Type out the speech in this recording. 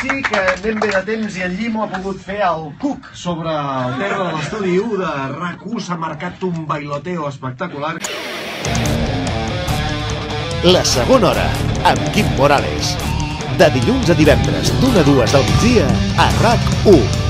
sí que anem bé de temps i en Llimo ha pogut fer el cuc sobre el terra de l'estudi 1 de rac s'ha marcat un bailoteo espectacular. La segona hora, amb Quim Morales. De dilluns a divendres, d'una a dues del migdia, a RAC 1.